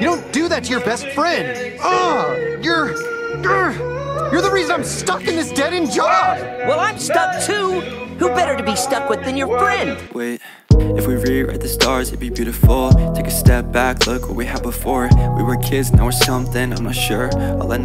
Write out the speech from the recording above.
You don't do that to your best friend. Ugh, you're, you're the reason I'm stuck in this dead-end job. Well, I'm stuck too. Who better to be stuck with than your friend? Wait, if we rewrite the stars, it'd be beautiful Take a step back, look what we had before We were kids, now we're something, I'm not sure I'll let